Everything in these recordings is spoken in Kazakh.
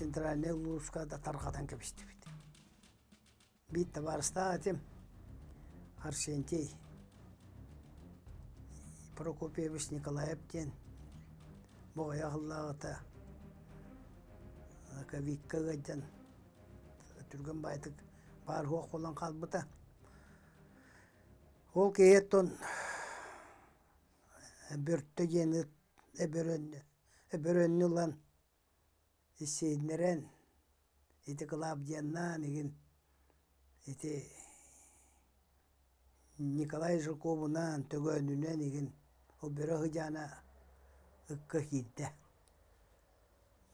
центральный луска да таркадан кебистибит бит табарыста атем арсентей прокопьевич николаев ден боғая қыллағыта кавикка гайдан түрген байтык бар хоқ болан қалбыта ол кейеттон бөртті жені өбөрөнні лан исейнерен ити кылап дияннан еген ити Николай Жилковунан төгөнүнен еген обера хыжана ыкка хидде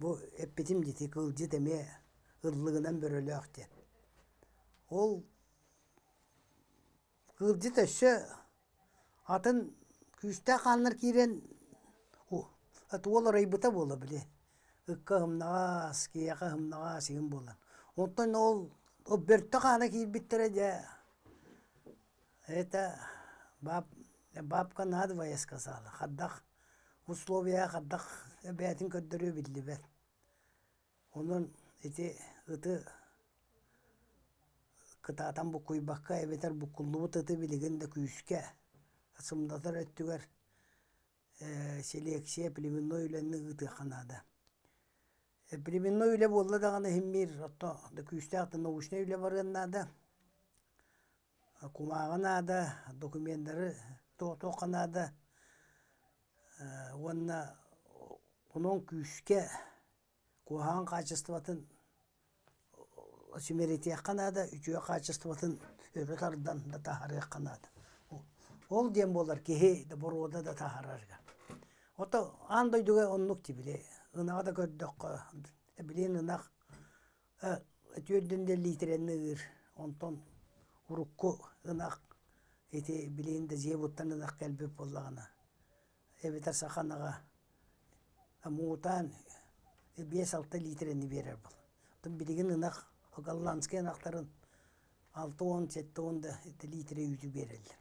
бу эппетим дити кылжы теме ыллыгынан бөрөлөктен ол кылжы төссө атын күстә каннар кирен ол райбыта бола биле ыкка хымнагас кияка хымнагас еген болан онтон ол оберте кана кирбиттере же это баб бабка надвая сказала хаддах условия хаддах бәтин көддөрү биллибет онун эти ыты кытаатан букуйбакка эбетер буккуллубут ыты билеген да селекция племенной ыты ханада племенной үле болла дагана химмир отто күүстэ научный үле барганнада кумааганада документтары тоқанада онна онон күүске куахан качестватын симеритиякканада үчүө качестватын өбөтардан да тахарыякканада ол дем болар кихи да борода да тахарарга ото андойдуга оннук тибиле ынага да көрдөккө билин ынак өтүөрдүн литреннигир онтон урукку ынак эти билин да жебуттан ынак келбеп боллагана эбетер саханага муутан бес алты литрени берер бол. Тон билигин ынак голландский ынактарын алты он жети он да литре үтү берелер.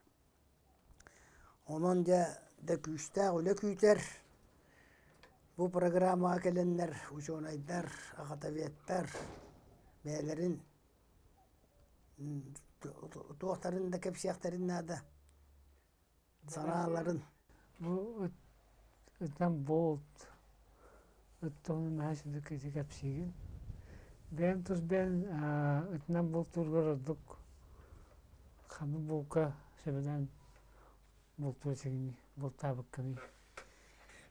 Онон да да күүстää үле күүтер бу программага келеннер ученыйдар акатавиеттер бээлерин туохтарын да кепсияхтарын нада санааларын бу ыттан болт ыттонун хаашыды кеси кепсигин бен тус бен ытынан болт тургородук ханы булка себеден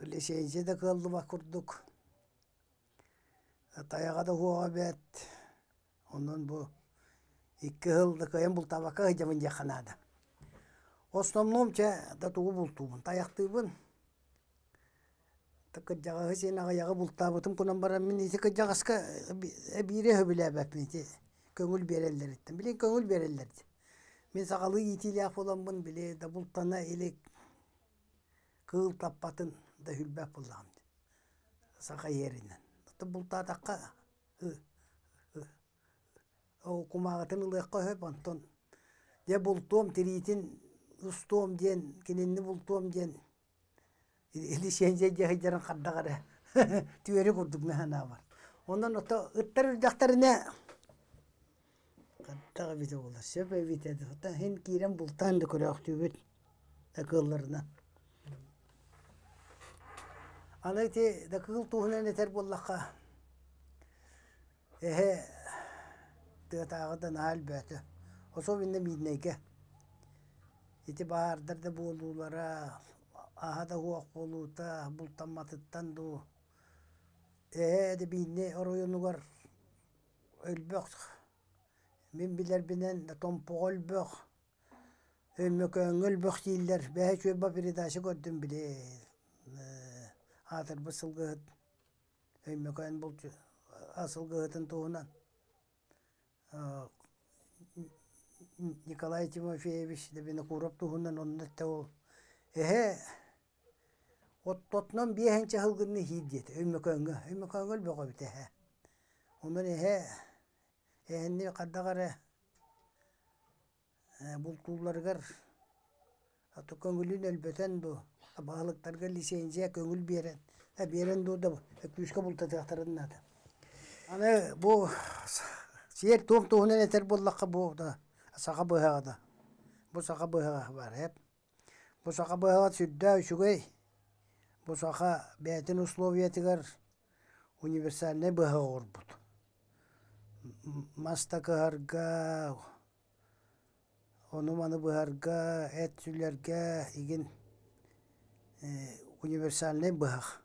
Лешейже де кылды бакурдук. Таяга да хуага бет. Онон бу икки хылды кыйын бул табакка хыжамын жаханада. Основном че да тугу яга бултабытым кунан барам мен ити хөбүле бәпмен те көңүл. Биле көңүл берелер. Мен боламмын биле да бултана элек кыл таппатын да хүлбәп булам. Сага еринен. Бултатакка о кумагатын ылыкка хөп онтон. Де бултуом тиритин устуом ден кининни бултуом ден илишенже же хыжарын каддагара түөрү курдук механа бар ондан ото ыттар үрдактарына каддага бите болар сөпе битеди ота хен кирен бултан да көрөктүбүт акылларына Алайти да кыл туһунан этер боллакка эхе тыатаагыда наал бөтө. Осо бинне миднейке ити баардар да болуулара аха да хуак болуута бултамматыттан ду ээ де бинне ороюнугар өлбөк. Мен билер бинен томпого өлбөк. Өмөкөң өлбөк дииллер бэхэ чуйба передача көрдүм биле атыр бысылгыт өймөкөн бул чу- асыл гыытын туунан Николай Тимофеевич дебини курап туһунан оннатта ол эһэ оттотнон биэхинче хылгынны хиип диэт өймөкөнгө өймөкөнгөл бөҕө бит эһэ онон эһэ эһэнни хаддагара бул тууларыгар аты көңүлүн өлбөтөн бу баалыктарга лицензия көңүл биэрен э биэрен дууда күскө бултатыахтарын аты аны бу сиер туум туунан этер буллакка бу да саха быһаға да. Бу саха быһаға бар эп бу саха быһаға сүрдөө үчүгэй бу саха бээтин условиятыгар универсальный быһа орбут маста кыһарга ону маны быһарга эт сүлэргэ игин универсальный быһах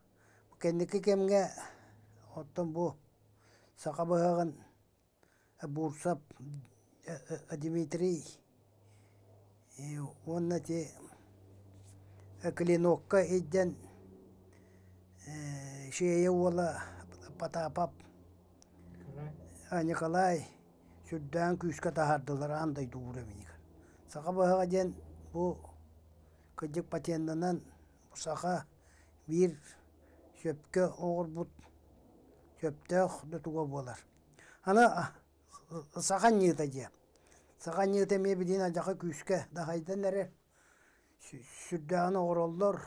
кенники кемге оттон бу саха быһагын бурсап э, э, Дмитрий э, онна те э, клинокка идден э, шее уола Николай. а Николай сүрдээн күүскэ тахардылар андай дуура миник саха быһаға ден бу кыдьык патеннанан бу бир сөпкө оҕурбут сөптөөх да туга буолар ана саха ньыыта дия саха ньыыта эмиэ бидиин ажаха күүскэ дахайдан эре сүрдээгин оҕороллор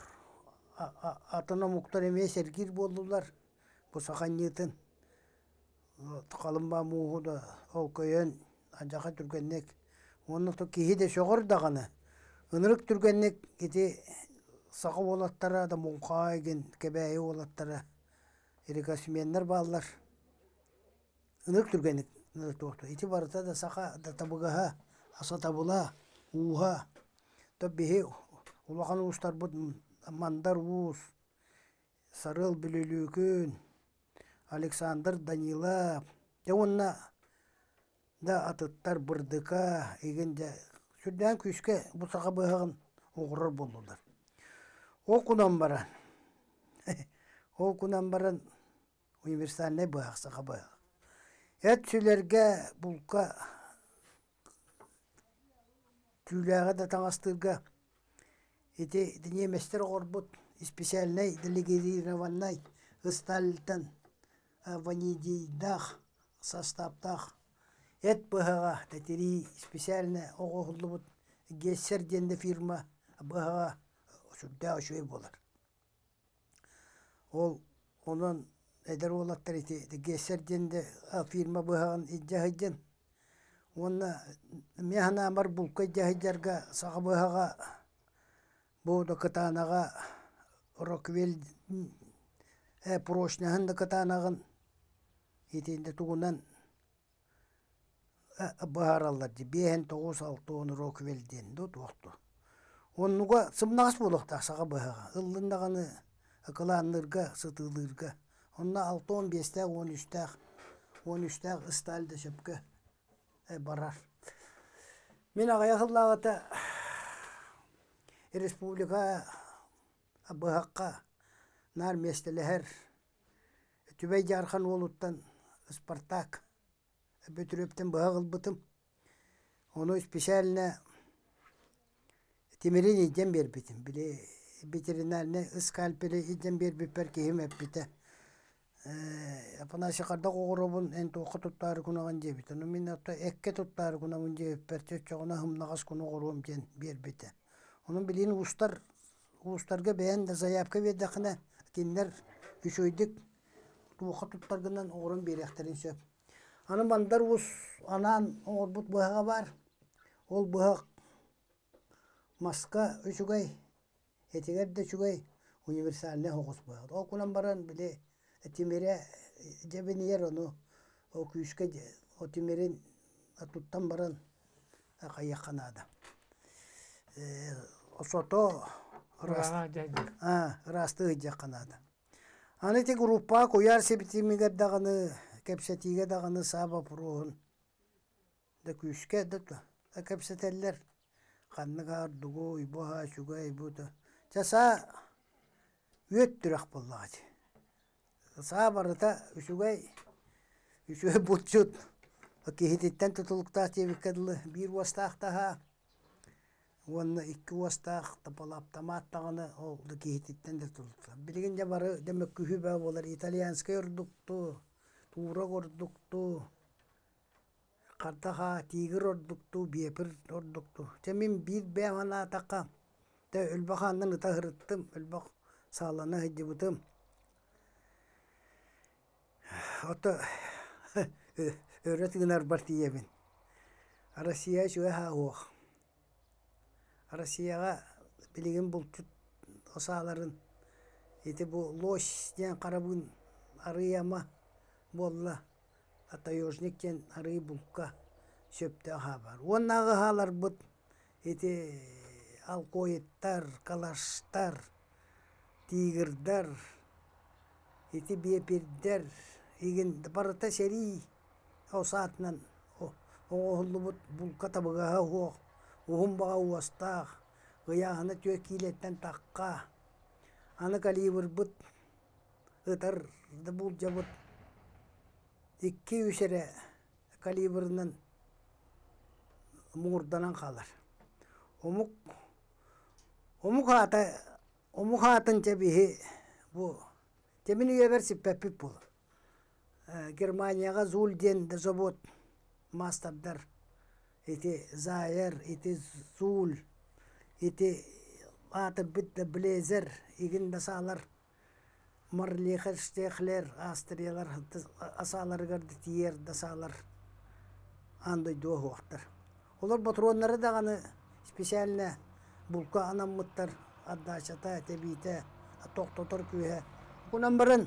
атына муктар эмиэ сергир буоллулар бу саха ньыытын қалымба да ол көйөн ажаха түргеннек оннукту киһи де соҕор даганы ынырык түргеннек ити саха уолаттара да муңхаа иген кебээи уолаттара ирикасменнер бааллар. Ынырык түргеннек ынырык туохту. Ити барыта да саха да табыгаха аса табыла ууха. То биһи улахан уустарбыт мандар уус сарыл бүлөлүүкүн Александр Данилов онна да атыттар бырдыка иген да сүрдән күскә бу саха быһагын угрыр булдылар. Ол кунан баран. Ол кунан баран универсальный быһаг саха быһаг. Эт сүләргә булка түләгә да таңастырга эти неместер горбут специальный делегированный ысталтан ванидийдах составтах эт быһаға тәтери специально оҕоһуллубут гессер диэнде фирма быһаға сүрдэ очуй болар ол онон эдер олаттар ити гессер диэнде фирма быһаган иддяһыдьын онна механаамар булка иддяһыдьарга саха быһаға бууда кытаанага роквель э прочнаһын да кытаанагын итинде тугунан баараллар ди биэһэн тоҕус алтуон роквелден ду туохту оннуга сымнагас буолуохтаах саха быһаға ыллыннаганы ыкылааннырга сытыылыырга онна алтуон биэстээх уон үстээх уон үстээх ыстаалда сөпкө барар. Мен аҕая хыллааҕата республика быһакка нар местелэһэр түбэй жархан уолуттан спартак бүтүрөптен быһагылбытым ону специально тимирин иден бербитим биле ветеринарный скальпели иден бербиппер кихим эппите апана шакарда когоробун эн туокка туттаары кунаган жебит ону мен отто экке туттаары кунагун жебиппер чөччөгүнө хымнагас куну коруум ден бербите онун билин устар устарга бээн да заявка бердакына киннер үчөйдүк туоха туттаргынан оорун беректерин сөп аны мандар ус анаан оорбут быһаға бар ол быһак маска үчүгэй этигер да чугай универсальный хогус быһак ол кунан баран биле тимере жебинияр ону о күүскэ о тимерин туттан баран кайякканаада осото Ага, дядя. А, расты ыджакканада. Аны те группа кояр септимиге даганы, кепсетиге даганы саба пруун. Да күшке да да кепсетеллер. Ханныга дугу ибоха шуга ибута. Часа үет түрәк буллагы. Саа барыта үсүгэй үсүгэй бутчут. Кихититтен тутулуктаах тиебиккадылы бир уастаахтаха. Уонна икки уастаах тапалаптамааттаганы ол кихититтен де тутулукта. Билигин жа бары демек күхү баа болар итальянскай ордукту, туурак ордукту, картаха тигр ордукту, биепир ордукту. Темин бир бෑмана такка. Тэ өлбаханнан ыта хырыттым, өлбах саалана хыджыбытым. Ото öğretmenler бар тиебин. Россия шуэ хауох. Россияга билигин булчут осаларын ити бу лось ден карабын арыяма болла атаёжник ден арый булка сөптө хабар. Оннагы халар бут ити алкоеттар, калаштар, тигрдар, ити биепирдер, игин барыта сери осаатынан оголлубут булка табыгаха хуох ухум бага уастаах гыяахына түө киилеттен такка аны калибырбыт ытар да бул жабыт икки үсере калибрынан муурданан халар омук омук хаатын тебиһи бу темин үебер сиппеппип бул Германияға зульден да мастардар ити зайер ити зул ити аты битте блезер игин басалар марлихер штехлер астриялар асалар гарды тиер дасалар андай дуа хуактар олар патроннары даганы специально булка анаммыттар аддачата тебите токтотор күйе кунан барын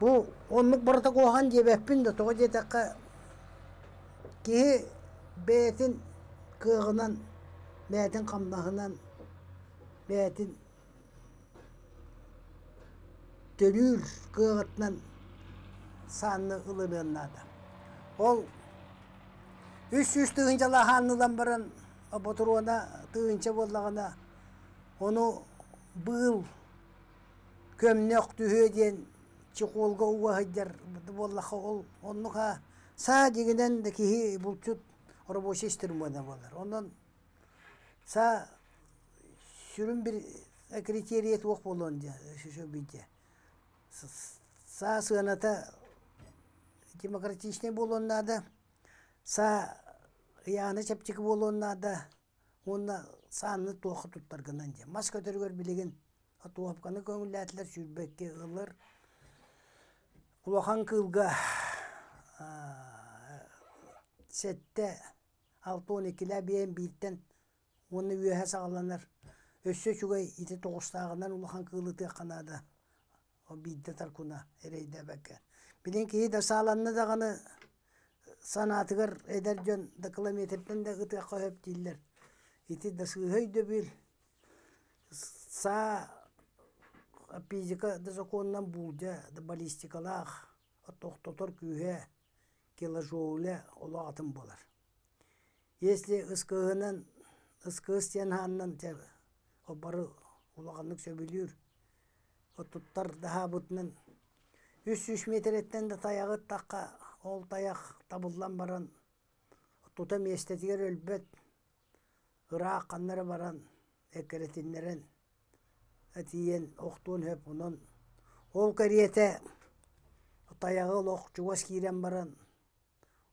Бу онлук барата кохан жебеппин да тога жетакка кихи бетин кыгынан бетин камнахынан бетин төлүр кыгытынан санны ылыныннада. Ол үс үс тыгынчала ханныдан баран ботуруана тыгынча боллагана ону быыл көмнөк түһө диен чукулга уахыджар боллаха ол оннуха са дегенен да кихи булчут рабочий стирмона болар. Ондан са сүрүн бир критериет бидже. Са демократичный болон надо. Са яны чепчик болон надо. Онна саны тоқы туттаргынан же. Маска төргөр билеген атуапканы көңүлләтлер сүрбекке ылыр. Улахан кылга сетте алтон экиле биен биттен оны үйәһә сагаланар. Өссө чугай ите тоғыстағынан улахан кылы тыаққанада. О бидде таркуна эрейде бәкке. Билен ки да саланны даганы санатыгар эдер жөн да километрден да ытыаққа хөп диллер. Ити да сыһөй бил. Са физика да законнан булжа да баллистикалах тоқтотор күйе киложоуле олаатын болар. Если ыскыгынан ыскыз тен ханнан те обары улаганнык сөбүлүр оттуттар daha бутнан. Үс үш метреттен да таягы такка ол таяк табыллан баран. Тута местетигер өлбөт ыраак каннары баран экеретиннерен тиен охтун хөп унун ол кариете таягы лох чугас кирен баран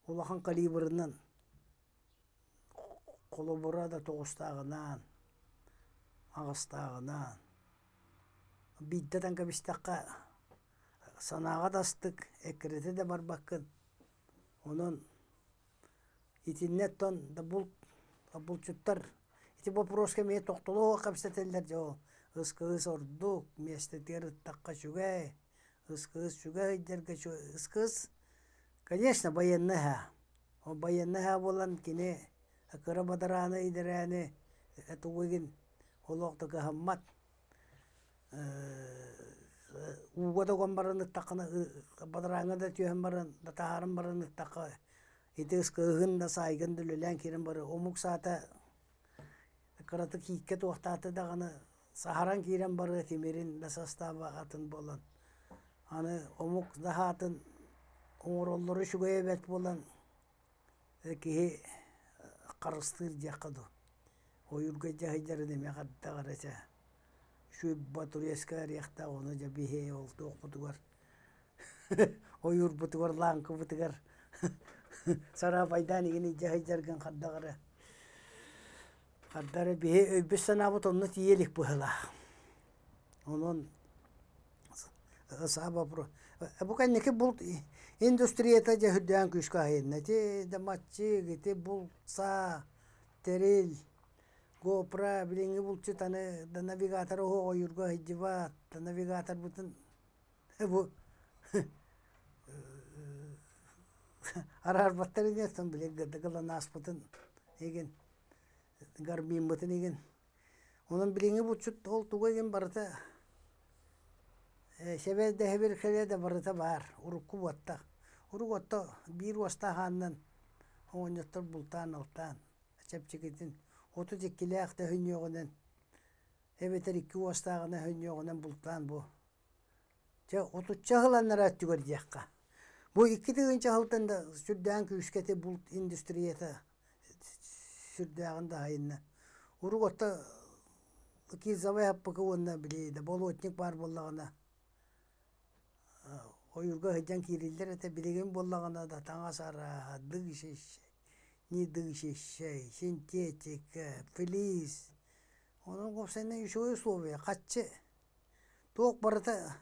улахан калибрынан колобура да тогустагынан агыстагынан биддатан кабистакка санаага дастык эккерете да барбаккын. Онон итиннеттон да бул булчуттар ити вопроска ме токтолоо кабистателлер жоо ыскыз ордук местетер такка чугай ыскыз чугай дерге ыскыз конечно военныха о военныха болан кини акыра бадараны идерәне этугин олоқта кахаммат угада гомбарын тақына бадараңа да түйен барын да таарым барын тақы ите ыскыгын да сайгын дүлөлән кирен бары омук саата кыраты кийикке туактааты даганы сахаран кирен бары тимерин да состава атын болан аны омук дахатын оңороллору шугай эбет болан киһи карыстыыр диэххаду ойурга жаһыйдары деме хаттагарача шуйба турьеска ариахта оны жа бихе ол туохпутугар ойурбутугар лаанкыбытыгар сара пайдан игини жаһыйдарган хаддагара хаддары бихе өйбүс санабыт онну тиелик быһыла онон саба про буканнеки бул индустрията жа хүддөөн күшкө айынна ти да матчы гити булса терил гопра билинги булчу таны да навигатор ойурга хиджиба да навигатор бутун бу арар баттар инестен билек гыды гыланас бутун еген гармин бутун еген онун билинги булчут ол туга еген барыта Себе де бир келе де барыта бар. Урукку батта. Урук отто бир васта ханнан оңоттор бултан алтан. Чепчигитин оту жеккиле акта хөньөгөнөн. Эбетер икки вастагына хөньөгөнөн бултан бу. Че оту чагыланнар аттыгөр жакка. Бу икки деген чагылтан да сүрдән күскете бул индустрията сүрдәгында хайынна. Урук отто ки завай хаппыгы онна билейді. Болотник бар боллагына ойурга хыджан кириллер эте билеген боллагана да таңа сара шеш ни дыг шешей синтетика флис онун копсенен еще условия каччы тоок барыта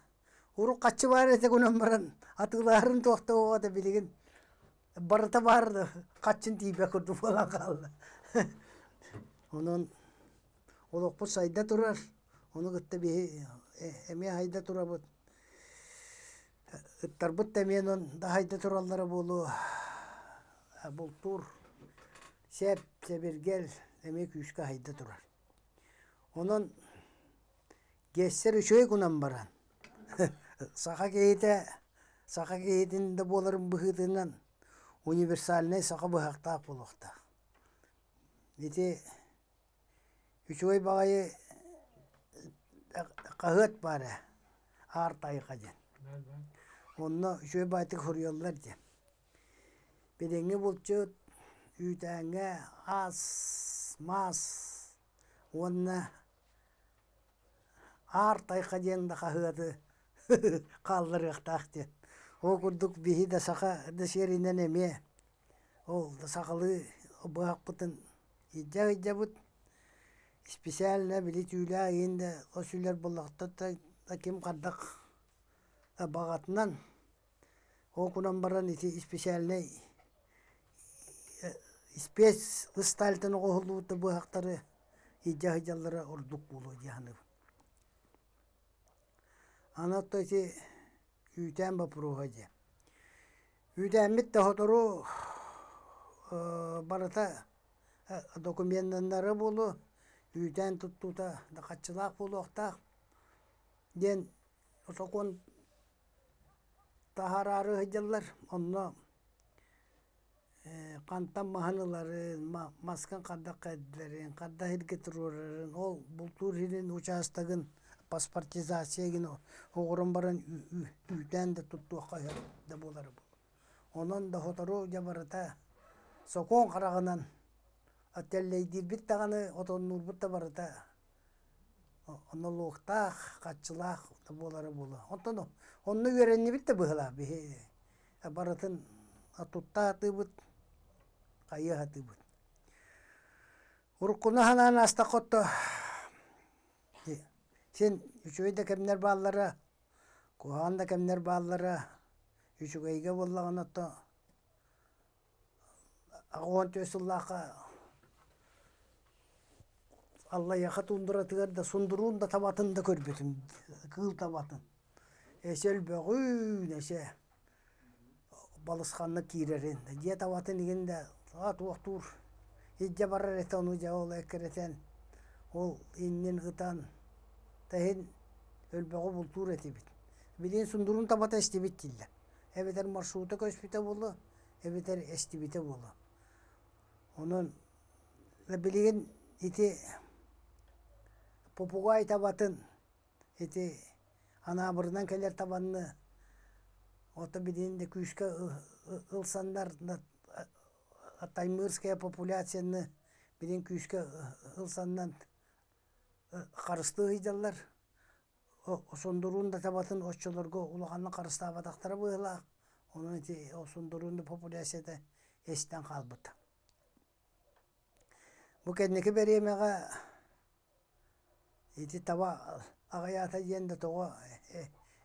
урук каччы бар эте күнөн баран атыылаарын туакта да билеген барыта барды каччын тийбе курду болан калды онон олокпут сайда турар ону кытта бии эме хайда турабыт ыттарбыт да мен он дахайда тураллары болу бултур сеп себергел эме күүскө хайда турар онон кессер үчөй кунан баран саха кейте саха кейтинде боларын быхытынан универсальный саха быхактаак болохта ити үчөй багайы кахыт бары аар тайга ден онно үчөй байтык хорьоллар де билеңи булчут үүтәңе ас мас. Тайка диэн да кахыаты каалларыахтаах ден о курдук биһи да саха да серинен эме ол да сакалы быакпытын ижа ижабыт специально били түүлэ айын да осүлер буллакта да ким кардак багатынан о кунан баран ити специальный. Спец ыстальтын оголуута быактары ижа ижаллара ордук болу жааны анатта ити үүтэн бапруга же үүтэнмит да хотору барата документтары болу үүтэн туттута да качылаак болуактаак ден осокон тахарары хыдьаллар онно кантан маханыларын маскан кардак кайдыларын карда хирге турурарын ол бултур хирин участогын паспортизациягин огорон баран үүтэн да туттуакка да болары бул онон да хотору жабарыта сокон карагынан ателлейдирбит даганы отоннурбут да барыта оннолуктаах каччылаах да болары була онтоно онну үөреннибит да быһыла биһи барытын туттаатыбыт уруккуна ханаан астакотто сен үчүгэй да кемнер бааллара куһаан да кемнер бааллара үчүгэйге боллаганотто агуон алла яха тундуратыгар да сундуруун да табатын да көрбөтүм кыыл табатын эсел бөгүүн эсе балысханны киирерин дие табатын да а туохтуур ижже барар эте ону жа ол экеретен ол иннин ытан тахин өлбөгө бултуур этибит билин сундурун табата эстибит диллер эбетер маршрута көспүтө болу эбетер эстибите болу онун билигин ити попугай табатын эти анабырынан келер табанны Ота бидин де күшкә ылсандар таймырская популяцияны бидин күшкә ылсаннан карысты ыйдаллар. Осондурун да табатын оччолорго улаганны карыстаабатактара быыла. Onun iti осондурун да популяцияда эстен калбыт. Бу кеннеки беремега ити таба агаята диен того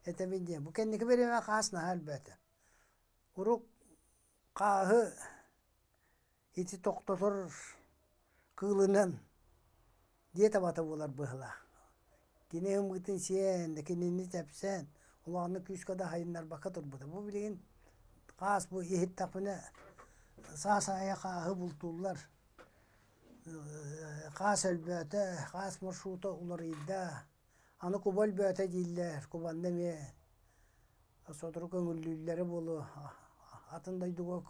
этемин диен. Бу кеннеки беремега каасна хал бөтө. Урук каахы ити токтотор кыылынан дие табата булар быһыла. Кини хымгытын сиэн, да кинини тәпсән, улааны күскада хайыннар бака турбута. Бу билеген каас бу ихит тапына саасая каахы бултуллар. Каас өлбөтө, каас маршрута улар идда. Аны кубал бөтө диллер, кубанда ме содуру көңүллүүлери болу. Атын дойдуга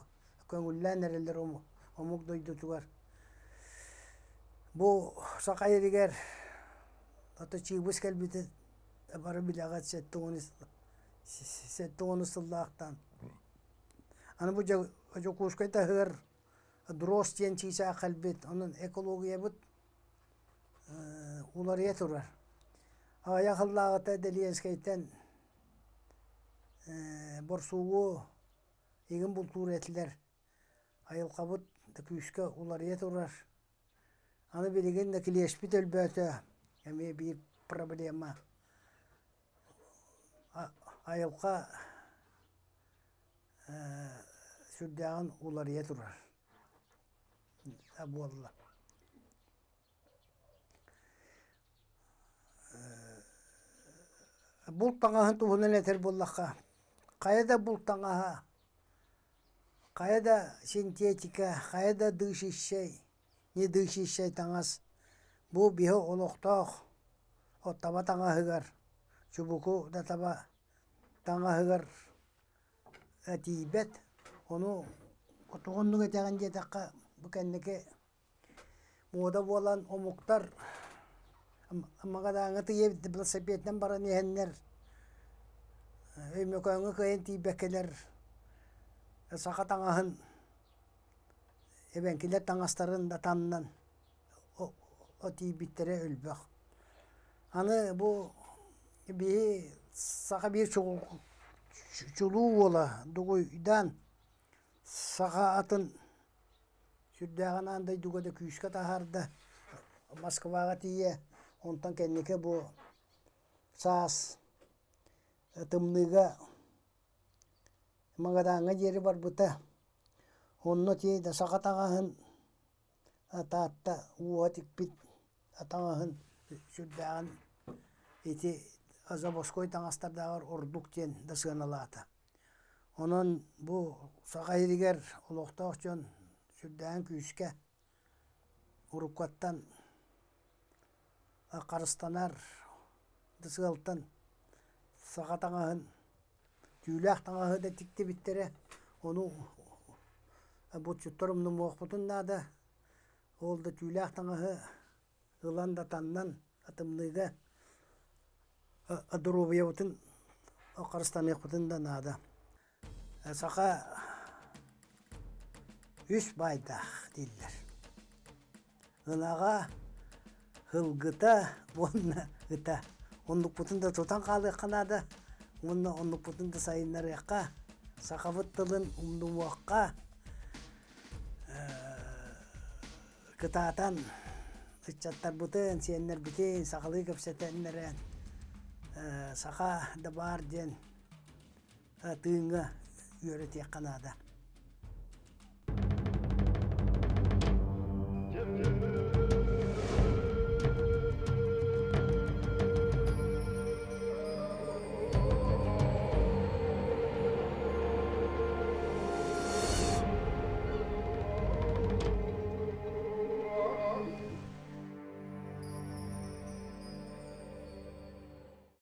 көңүллән эрелер омук дойду тугар. Бу сакайригер ата чигбус келбите бары билягат сеттуунис сеттуунус сыллаактан. Аны бу жо кушкай тахыр дрос тиен чиса калбит, onun экология бут улар я турар. Ая хыллагыта делиенскейтен борсугу еген бултур этлер. Айылкабыт да күшкө улар я турар. Аны билеген да килешпит өлбөтө. Эми бир проблема. Айылка сүрдәгән улар я турар. Абуалла. Бул таңаһын туһунан этер буллакка. Каяда бул таңаһа? Каяда синтетика, каяда дышишей, не дышишей таңас. Бу бихе олоқтоқ, от таба таңаһыгар, чубуку да таба таңаһыгар тиибет. Ону отугуннуг этеген жетакка бу кеннеке мода болан омуктар тыйебит велосипедтен баран иһеннер өймөкөңү кыйын тиибекелер сака таңаһын эбенкилер таңастарын да о тиибиттере өлбөх аны бу бии сака бир чулуу бола дугуйдан сака атын сүрдәгән андай дугада күйшкә тахарда Москвага тие онтан кеннеке бу саас тымныга маңадаңа жери бар бута онно тие да сака тағаһын таатта уа тикпит атаңаһын сүрдәгән ити азабоской таңастардагар ордук тен да сыаналаата онон бу олохтоох дьон сүрдээн күүскэ уруккаттан карыстанар дысыалтан саға түүлээх таңаһы да тиктибиттере ону бутчутторум нумуохпутун наада ол да түүлээх таңаһы ылан да таннан атымныга адурубиябытын карыстаныахпытын да наада сақа үс байдах диллер. Ынаға хылгыта бонна ыта. Онлук путында тутан калы канада. Онна онлук путында сайыннар якка. Сақабыт тылын умдумуаққа кытаатан ычаттар бутын, сиеннер битин, сақалы көпсетеннерен. Сақа да бар ден тыыңа үйрөтек канада.